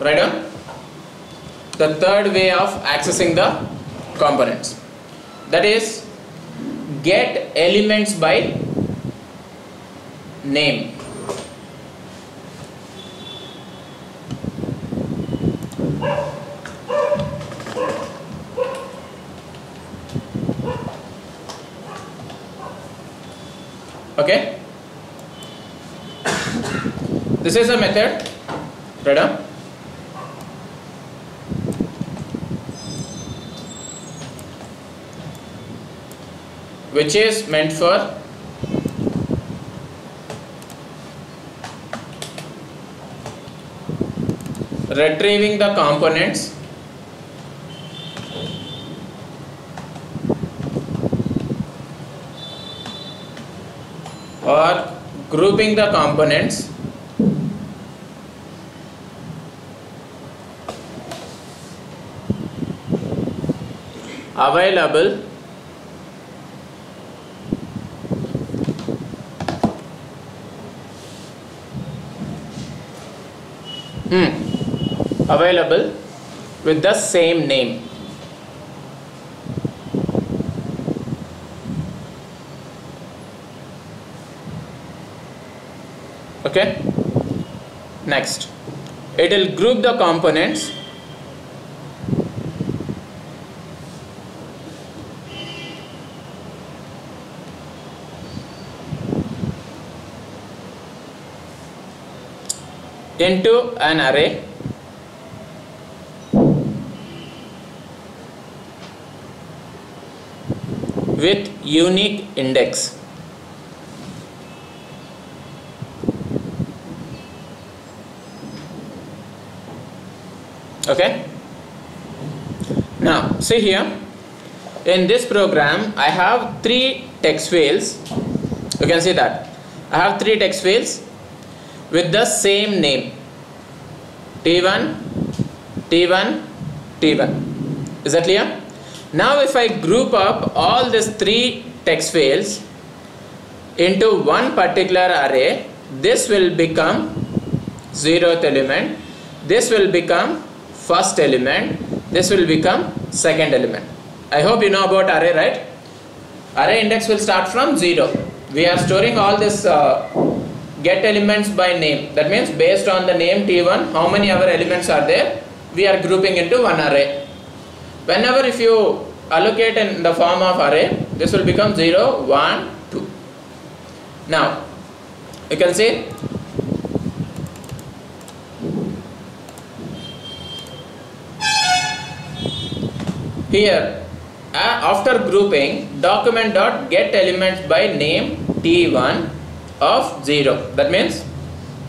write down the third way of accessing the components. That is get elements by name. Okay? This is a method. Write down which is meant for retrieving the components or grouping the components available hmm, available with the same name. Okay. Next. It will group the components into an array. With unique index. Okay? Now see here. In this program I have three text fields. You can see that. I have three text fields with the same name. T1 T1 T1 is that clear? Now if I group up all these three text fields into one particular array this will become zeroth element this will become first element this will become second element. I hope you know about array right? Array index will start from 0 we are storing all this uh, get elements by name. That means based on the name t1 how many other elements are there? We are grouping into one array. Whenever if you allocate in the form of array this will become 0 1 2 now you can see here uh, after grouping document dot get elements by name t1 of 0 that means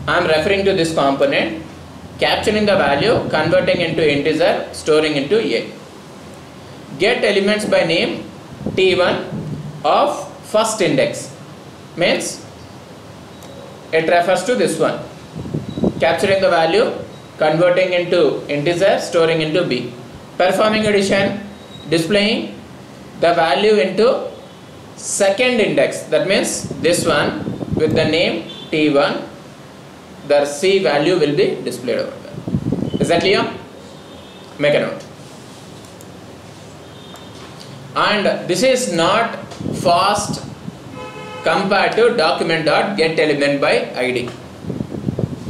I am referring to this component capturing the value converting into integer storing into a. Get elements by name t1 of first index. Means it refers to this one. Capturing the value converting into integer storing into b. Performing addition displaying the value into second index. That means this one with the name t1 the c value will be displayed over there. Is that clear? Make a note. And this is not fast compared to document get element by id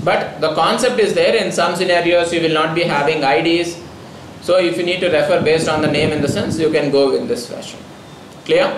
but the concept is there. In some scenarios you will not be having ids so if you need to refer based on the name in the sense you can go in this fashion. Clear